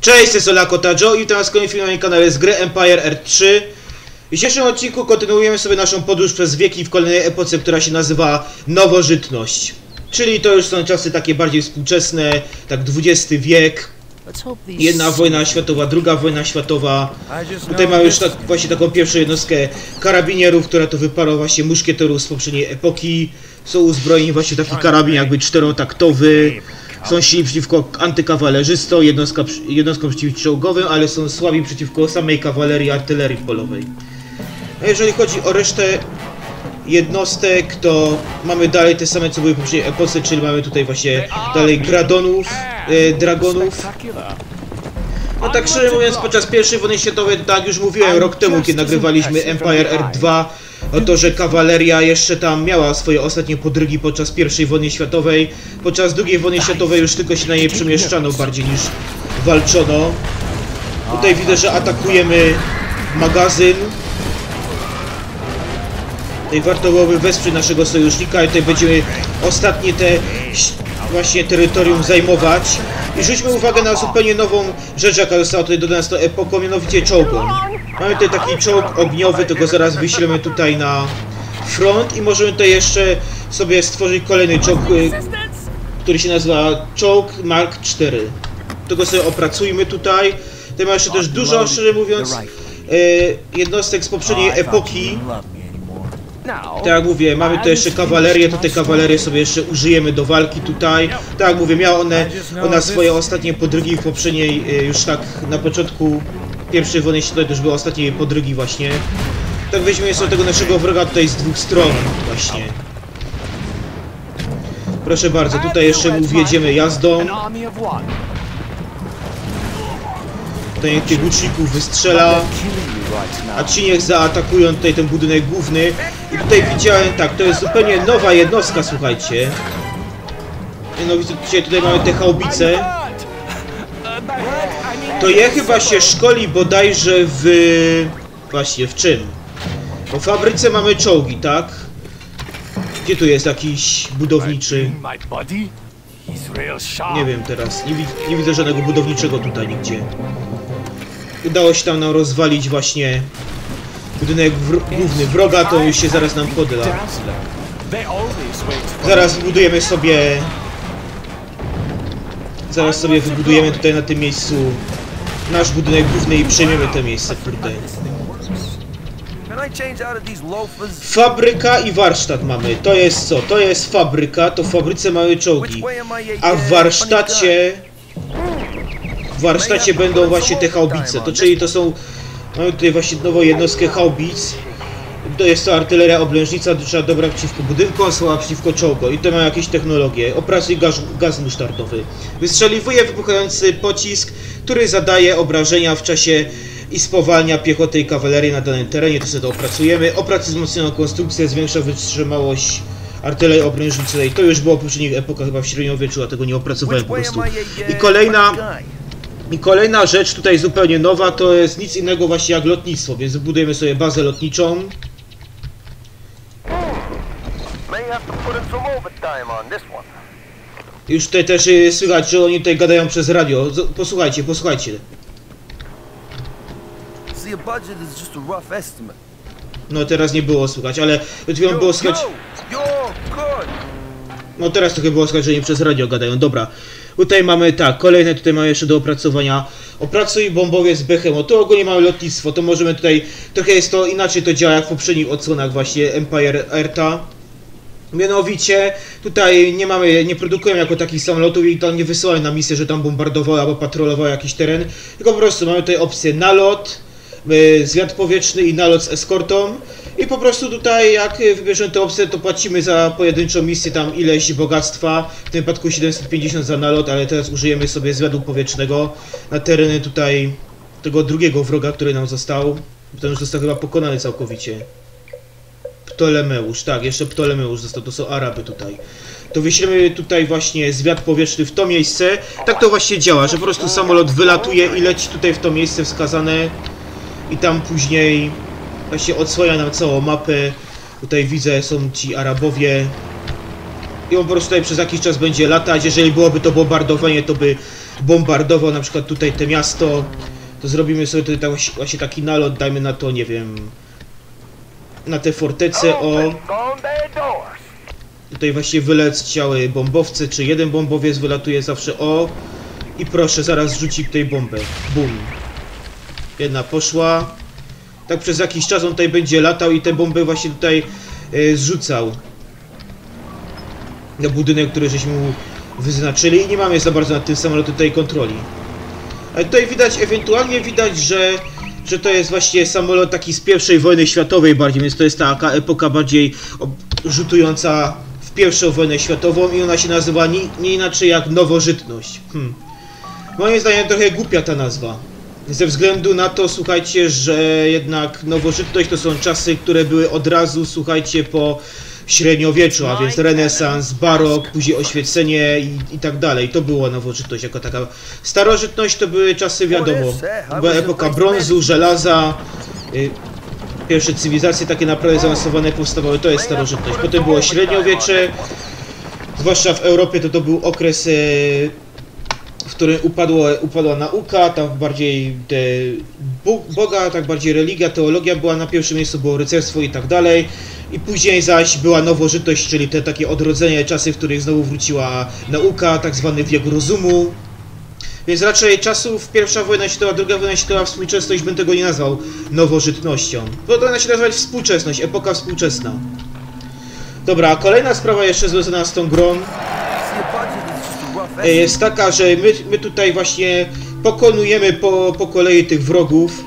Cześć, to jest Olako Tajo i w kolejnym filmie na moim kanale z gry Empire R3. W dzisiejszym odcinku kontynuujemy sobie naszą podróż przez wieki w kolejnej epoce, która się nazywa Nowożytność. Czyli to już są czasy takie bardziej współczesne, tak XX wiek, jedna wojna światowa, druga wojna światowa. Tutaj mamy już tak, właśnie taką pierwszą jednostkę karabinierów, która to wyparła właśnie muszkieterów z poprzedniej epoki. Są uzbrojeni właśnie taki karabin jakby czterotaktowy. Są silni przeciwko antykawalerzystom, jednostka, jednostkom przeciwczołgowym, ale są słabi przeciwko samej kawalerii artylerii polowej. A jeżeli chodzi o resztę jednostek, to mamy dalej te same co były w poprzedniej epoce, czyli mamy tutaj właśnie dalej gradonów, e, dragonów. No tak szczerze mówiąc, podczas pierwszej wojny światowej, tak już mówiłem rok temu, kiedy nagrywaliśmy Empire R2, o to, że kawaleria jeszcze tam miała swoje ostatnie podrygi podczas pierwszej wojny światowej. Podczas drugiej wojny światowej już tylko się na niej przemieszczano bardziej niż walczono. Tutaj widzę, że atakujemy magazyn. Tutaj warto byłoby wesprzeć naszego sojusznika i tutaj będziemy ostatnie te właśnie terytorium zajmować. I zwróćmy uwagę na zupełnie nową rzecz, jaka została tutaj dodana z tą epoką, mianowicie czołgą. Mamy tutaj taki czołg ogniowy, tego zaraz wyślemy tutaj na front i możemy tutaj jeszcze sobie stworzyć kolejny czołg, y, który się nazywa czołg Mark IV. Tego sobie opracujmy tutaj. Tutaj ma jeszcze też dużo, szczerze mówiąc, y, jednostek z poprzedniej epoki. Tak jak mówię, mamy tu jeszcze kawalerię, to te kawalerię sobie jeszcze użyjemy do walki tutaj. Tak jak mówię, miała one, ona swoje ostatnie podrygi w poprzedniej, y, już tak na początku pierwszej wojny światowej to już były ostatnie jej podrygi właśnie. Tak weźmiemy sobie tego naszego wroga tutaj z dwóch stron właśnie. Proszę bardzo, tutaj jeszcze mu wjedziemy jazdą. Tutaj tych łuczników wystrzela. A ci niech zaatakują tutaj ten budynek główny. I tutaj widziałem, tak, to jest zupełnie nowa jednostka, słuchajcie. Mianowicie tutaj mamy te haubice. To je chyba się szkoli bodajże w... Właśnie, w czym? W fabryce mamy czołgi, tak? Gdzie tu jest jakiś budowniczy? Nie wiem teraz, nie, wi nie widzę żadnego budowniczego tutaj nigdzie. Udało się tam nam rozwalić właśnie budynek wr główny wroga, to już się zaraz nam podyla. Zaraz wybudujemy sobie... Zaraz sobie wybudujemy tutaj na tym miejscu nasz budynek główny i przejmiemy te miejsce, kurde. Fabryka i warsztat mamy. To jest co? To jest fabryka, to w fabryce mamy czołgi. A w warsztacie... Warsztacie będą właśnie te haubice. To czyli to są... Mamy tutaj właśnie nową jednostkę haubic. To jest to artyleria oblężnica, trzeba dobra przeciwko budynkom, słaba przeciwko czołgom. I to ma jakieś technologie. Opracuj gaz, gaz musztardowy. Wystrzeliwuje wybuchający pocisk, który zadaje obrażenia w czasie i spowalnia piechotę i kawalerię na danym terenie. To sobie to opracujemy. Opracuj wzmocnioną konstrukcję, zwiększa wytrzymałość artylerii oblężniczej. To już było w poprzednich epokach, chyba w średniowieczu, a tego nie opracowałem po prostu. I kolejna i kolejna rzecz tutaj zupełnie nowa to jest nic innego właśnie jak lotnictwo, więc wybudujemy sobie bazę lotniczą. Już tutaj też y, słychać, że oni tutaj gadają przez radio. Posłuchajcie, posłuchajcie. No teraz nie było słychać, ale chwilą było słychać... No teraz trochę było słychać, że nie przez radio gadają. Dobra. Tutaj mamy tak, kolejne tutaj mamy jeszcze do opracowania. Opracuj bombowiec Behemoth. Tu ogólnie mamy lotnictwo, to możemy tutaj... Trochę jest to inaczej to działa jak w poprzednich odsłonach właśnie Empire Erta. Mianowicie tutaj nie mamy, nie produkujemy jako takich samolotów i to nie wysyłają na misję, że tam bombardowały albo patrolowały jakiś teren, tylko po prostu mamy tutaj opcję nalot, y, zwiat powietrzny i nalot z eskortą i po prostu tutaj jak wybierzemy tę opcję, to płacimy za pojedynczą misję tam ileś bogactwa, w tym wypadku 750 za nalot, ale teraz użyjemy sobie zwiadu powietrznego na tereny tutaj tego drugiego wroga, który nam został, bo ten już został chyba pokonany całkowicie. Ptolemeusz, tak, jeszcze Ptolemeusz został, to są Araby tutaj. To wyślemy tutaj właśnie zwiat powietrzny w to miejsce. Tak to właśnie działa, że po prostu samolot wylatuje i leci tutaj w to miejsce wskazane i tam później właśnie odsłania nam całą mapę. Tutaj widzę, są ci Arabowie. I on po prostu tutaj przez jakiś czas będzie latać. Jeżeli byłoby to bombardowanie, to by bombardował na przykład tutaj te miasto, to zrobimy sobie tutaj właśnie- taki nalot, dajmy na to, nie wiem, na te fortece, o, tutaj właśnie wyleciały bombowce, czy jeden bombowiec wylatuje zawsze, o, i proszę, zaraz rzuci tutaj bombę, bum. Jedna poszła, tak przez jakiś czas on tutaj będzie latał i te bomby właśnie tutaj e, zrzucał na budynek, który żeśmy mu wyznaczyli i nie mamy za bardzo nad tym samolotem tutaj kontroli. Ale tutaj widać, ewentualnie widać, że, że to jest właśnie samolot taki z pierwszej wojny światowej bardziej, więc to jest taka epoka bardziej rzutująca w pierwszą wojnę światową i ona się nazywa nie, nie inaczej jak nowożytność. Hmm. Moim zdaniem trochę głupia ta nazwa. Ze względu na to, słuchajcie, że jednak nowożytność to są czasy, które były od razu, słuchajcie, po średniowieczu, a więc renesans, barok, później oświecenie i, i tak dalej. To było nowożytność jako taka. Starożytność to były czasy, wiadomo, była epoka brązu, żelaza, y, pierwsze cywilizacje takie naprawdę zaawansowane powstawały, to jest starożytność. Potem było średniowiecze, zwłaszcza w Europie to to był okres y, w którym upadło, upadła nauka, tam bardziej te Boga, tak bardziej religia, teologia była na pierwszym miejscu, było rycerstwo i tak dalej. I później zaś była nowożytność, czyli te takie odrodzenie, czasy, w których znowu wróciła nauka, tak zwany wiek rozumu. Więc raczej czasów pierwsza wojna światowa, druga wojna światowa, współczesność bym tego nie nazwał nowożytnością. Powinna się nazywać współczesność, epoka współczesna. Dobra, kolejna sprawa jeszcze związana z tą grą jest taka, że my, my tutaj właśnie pokonujemy po, po kolei tych wrogów.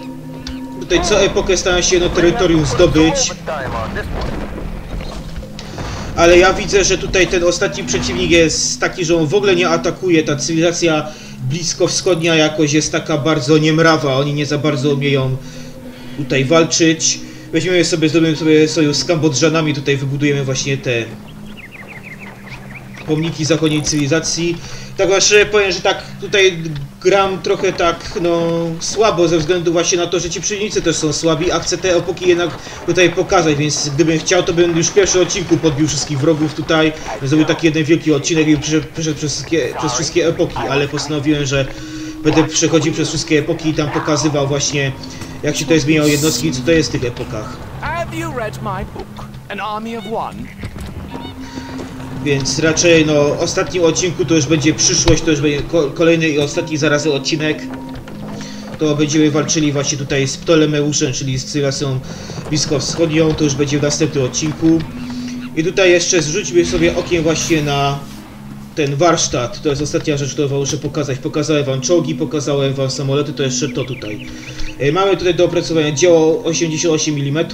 Tutaj co epokę staramy się jedno terytorium zdobyć, ale ja widzę, że tutaj ten ostatni przeciwnik jest taki, że on w ogóle nie atakuje. Ta cywilizacja bliskowschodnia jakoś jest taka bardzo niemrawa, oni nie za bardzo umieją tutaj walczyć. Weźmiemy sobie, zrobimy sobie sojusz z Kambodżanami, tutaj wybudujemy właśnie te pomniki zachodniej cywilizacji. Tak właśnie powiem, że tak tutaj gram trochę tak no słabo ze względu właśnie na to, że ci przeciwnicy też są słabi, a chcę te epoki jednak tutaj pokazać, więc gdybym chciał, to bym już w pierwszym odcinku podbił wszystkich wrogów tutaj, zrobił taki jeden wielki odcinek i przeszedł, przeszedł przez, wszystkie, przez wszystkie epoki, ale postanowiłem, że będę przechodził przez wszystkie epoki i tam pokazywał właśnie jak się tutaj zmieniają jednostki i co to jest w tych epokach. Have you read my book, An Army of One? Więc raczej no ostatnim odcinku to już będzie przyszłość, to już będzie ko kolejny i ostatni zarazem odcinek. To będziemy walczyli właśnie tutaj z Ptolemeuszem, czyli z cywilizacją bliskowschodnią, to już będzie w następnym odcinku. I tutaj jeszcze zrzućmy sobie okiem właśnie na ten warsztat. To jest ostatnia rzecz, którą muszę pokazać. Pokazałem wam czołgi, pokazałem wam samoloty, to jeszcze to tutaj. E, Mamy tutaj do opracowania dzieło 88 mm,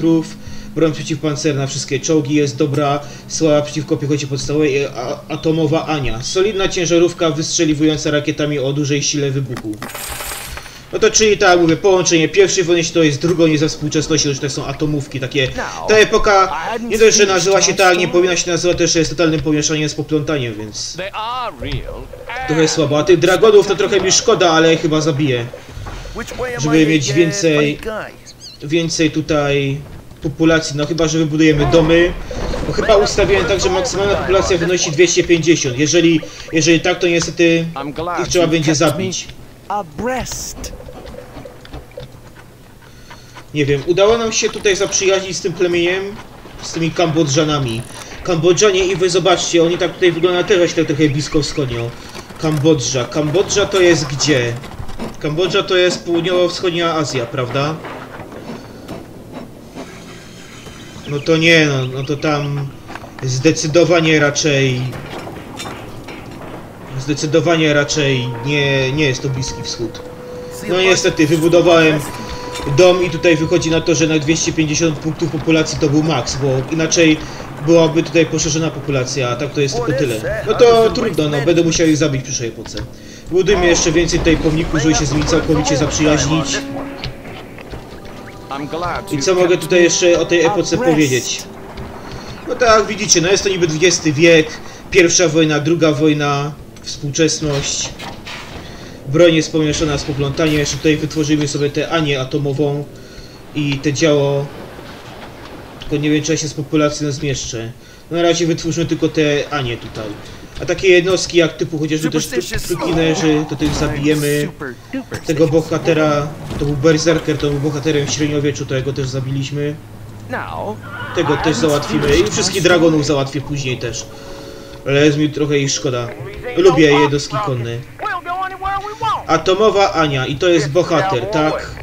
broń przeciwpancerna, wszystkie czołgi jest dobra, słaba przeciwko piechocie podstawowej, i a, atomowa Ania. Solidna ciężarówka wystrzeliwująca rakietami o dużej sile wybuchu. No to czyli tak mówię, połączenie pierwszej wojny światowej z drugą nie ze współczesnością, że to są atomówki takie. Ta epoka nie dość, że nazywa się tak, nie powinna się nazywać, też jest totalnym pomieszaniem z poplątaniem, więc trochę słabo. A tych dragonów to trochę mi szkoda, ale chyba zabiję. Żeby mieć uh, więcej-? Więcej tutaj populacji, no chyba, że wybudujemy domy. Bo chyba ustawiłem tak, że maksymalna populacja wynosi 250. Jeżeli, jeżeli tak, to niestety ich trzeba będzie zabić. Nie wiem, udało nam się tutaj zaprzyjaźnić z tym plemieniem, z tymi Kambodżanami. Kambodżanie i wy zobaczcie, oni tak tutaj wyglądają też właśnie trochę blisko wschodnio. Kambodża. Kambodża to jest gdzie? Kambodża to jest południowo-wschodnia Azja, prawda? No to nie, no, no to tam zdecydowanie raczej... Zdecydowanie raczej nie, nie jest to Bliski Wschód. No niestety, wybudowałem dom i tutaj wychodzi na to, że na 250 punktów populacji to był maks, bo inaczej byłaby tutaj poszerzona populacja, a tak to jest tylko tyle. No to trudno, no będę musiał ich zabić przyszłej epoce. Budujmy jeszcze więcej tutaj pomników, żeby się z nimi całkowicie zaprzyjaźnić. I co mogę tutaj jeszcze o tej epoce powiedzieć? No tak, widzicie, no jest to niby XX wiek, pierwsza wojna, druga wojna, współczesność. Broń jest pomieszana z poplątaniem, jeszcze tutaj wytworzymy sobie tę Anię atomową i te działo. Tylko nie wiem, czy ja się z populacją zmieszczę. No na razie wytwórzmy tylko te Anie tutaj. A takie jednostki jak typu chociażby też trukinerzy, to tych zabijemy. Tego bohatera, to był berserker, to był bohaterem w średniowieczu, to jego też zabiliśmy. Tego też załatwimy i wszystkich dragonów załatwię później też. Ale jest mi trochę ich szkoda. Lubię jednostki konne. Atomowa Ania i to jest bohater, tak?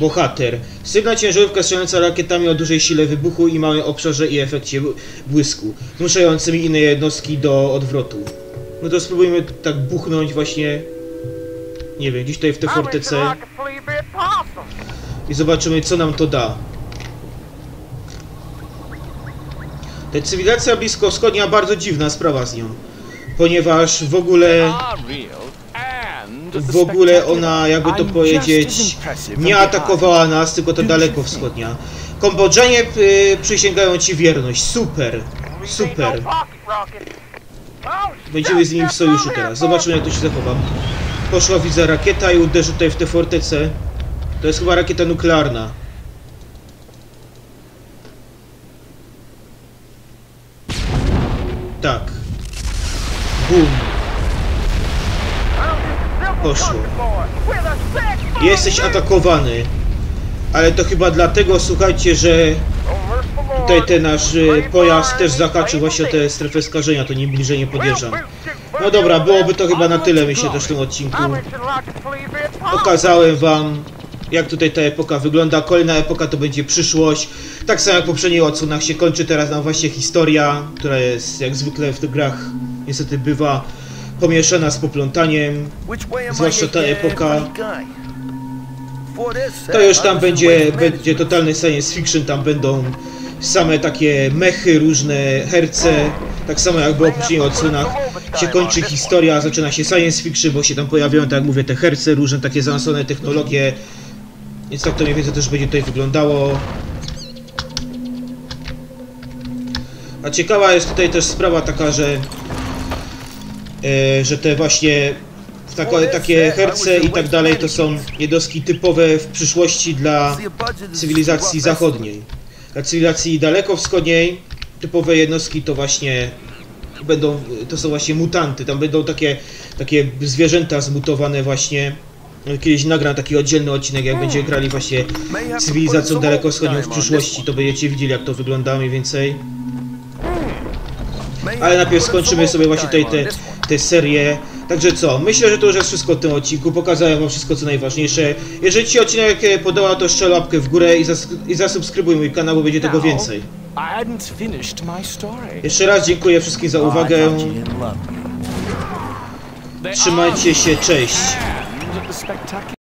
Bohater. Sygna ciężarówka strzelająca rakietami o dużej sile wybuchu i małym obszarze i efekcie bł- błysku, zmuszającymi inne jednostki do odwrotu. No to spróbujmy tak buchnąć właśnie, nie wiem, gdzieś tutaj w bit possum. i zobaczymy co nam to da. Ta cywilizacja bliskowschodnia bardzo dziwna sprawa z nią, ponieważ w ogóle... w ogóle spectacular. ona, jakby to powiedzieć, nie atakowała nas, tylko to daleko wschodnia. Kambodżanie y, przysięgają ci wierność. Super, super. Będziemy z nimi w sojuszu teraz. Zobaczymy jak to się zachowa. Poszła widzę rakieta i uderzy tutaj w tę fortecę. To jest chyba rakieta nuklearna. Tak. Bum. Poszło. Jesteś atakowany. Ale to chyba dlatego, słuchajcie, że tutaj ten nasz y, pojazd też zahaczył właśnie tę strefę skażenia, to nie bliżej nie podjeżdżam. No dobra, byłoby to chyba na tyle, myślę, też w tym odcinku. Pokazałem wam, jak tutaj ta epoka wygląda. Kolejna epoka to będzie przyszłość. Tak samo jak w poprzednich odsłonach się kończy teraz nam właśnie historia, która jest jak zwykle w tych grach niestety bywa pomieszana z poplątaniem. Zwłaszcza ta epoka. To już tam będzie, będzie totalny science fiction, tam będą same takie mechy, różne herce, tak samo jak było w poprzednich odsłonach. Się kończy historia, zaczyna się science fiction, bo się tam pojawiają, tak jak mówię, te herce, różne takie zaawansowane technologie. Więc tak to mniej więcej też będzie tutaj wyglądało. A ciekawa jest tutaj też sprawa taka, że e, że te właśnie takie herce i tak dalej to są jednostki typowe w przyszłości dla cywilizacji zachodniej. Dla cywilizacji dalekowschodniej typowe jednostki to właśnie będą, to są właśnie mutanty, tam będą takie, takie zwierzęta zmutowane właśnie. Kiedyś nagram taki oddzielny odcinek, jak będziemy grali właśnie cywilizacją dalekowschodnią w przyszłości, to będziecie widzieli jak to wygląda mniej więcej. Ale najpierw skończymy sobie właśnie tutaj overtime te, te serie. Także co, myślę, że to już jest wszystko w tym odcinku. Pokazałem wam wszystko co najważniejsze. Jeżeli ci się odcinek e, podobał, to strzel łapkę w górę i, zas i zasubskrybuj mój kanał, bo będzie tego więcej. Jeszcze raz dziękuję wszystkim za uwagę. Trzymajcie się, cześć.